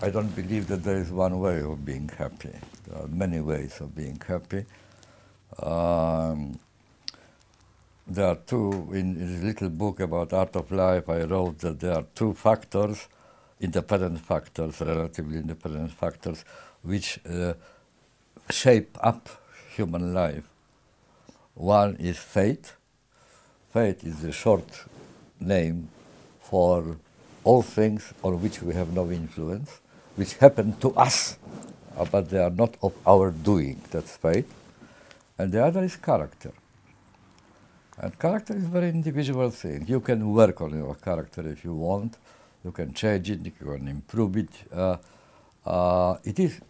I don't believe that there is one way of being happy. There are many ways of being happy. Um, there are two, in this little book about art of life, I wrote that there are two factors, independent factors, relatively independent factors, which uh, shape up human life. One is fate. Fate is the short name for all things on which we have no influence, which happen to us, uh, but they are not of our doing. That's fate. And the other is character. And character is a very individual thing. You can work on your character if you want. You can change it. You can improve it. Uh, uh, it is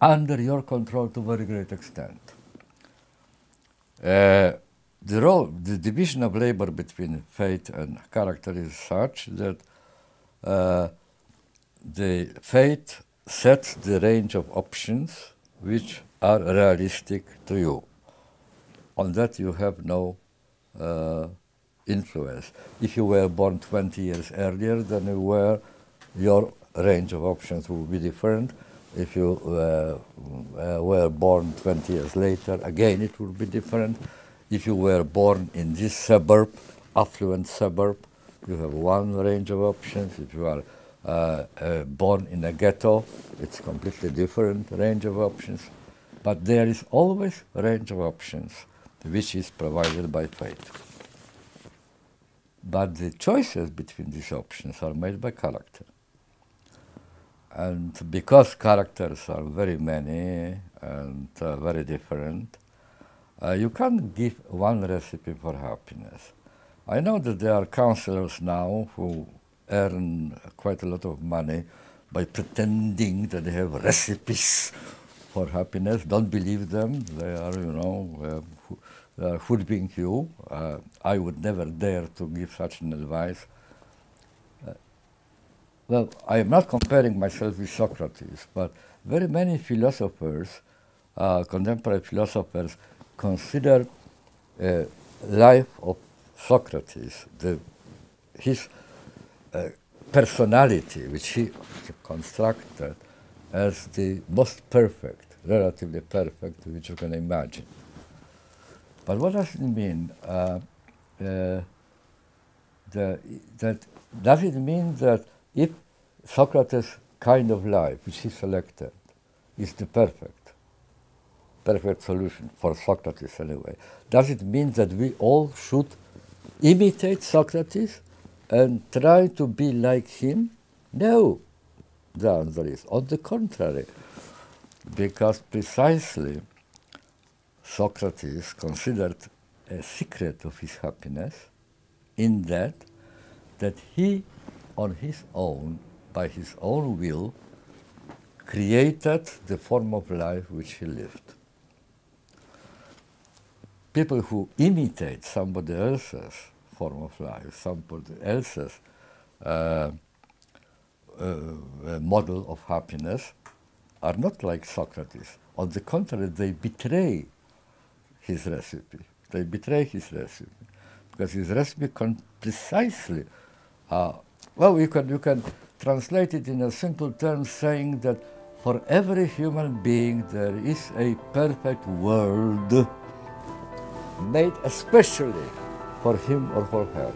under your control to a very great extent. Uh, the role, the division of labor between fate and character is such that uh, the fate sets the range of options which are realistic to you. On that you have no uh, influence. If you were born 20 years earlier than you were, your range of options would be different. If you uh, uh, were born 20 years later, again it would be different. If you were born in this suburb, affluent suburb, you have one range of options. If you are born in a ghetto, it's completely different range of options. But there is always a range of options which is provided by fate. But the choices between these options are made by character. And because characters are very many and uh, very different, uh, you can't give one recipe for happiness. I know that there are counselors now who earn quite a lot of money by pretending that they have recipes for happiness. Don't believe them. They are, you know, uh, uh, hoodwink you. Uh, I would never dare to give such an advice. Uh, well, I am not comparing myself with Socrates, but very many philosophers, uh, contemporary philosophers, consider uh, life of Socrates, the, his personality, which he constructed, as the most perfect, relatively perfect, which you can imagine. But what does it mean? Uh, uh, the, that, does it mean that if Socrates' kind of life, which he selected, is the perfect, perfect solution for Socrates anyway, does it mean that we all should imitate Socrates and try to be like him? No. The answer is on the contrary, because precisely Socrates considered a secret of his happiness in that that he on his own, by his own will, created the form of life which he lived. People who imitate somebody else's form of life, somebody else's uh, uh, model of happiness, are not like Socrates. On the contrary, they betray his recipe. They betray his recipe because his recipe con- precisely, uh, well, you can you can translate it in a simple term, saying that for every human being there is a perfect world made especially for him or for her.